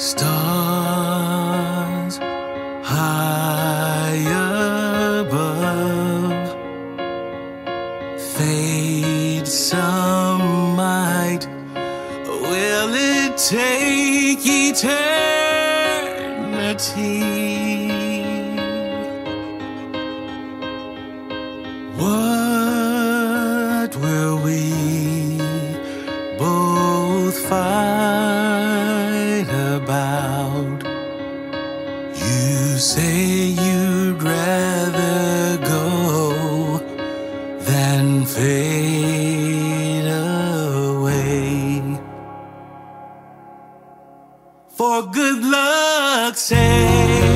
Stars high above fade some might. Will it take eternity? What? you'd rather go than fade away. For good luck's sake.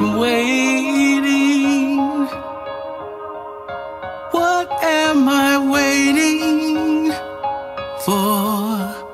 I'm waiting. What am I waiting for?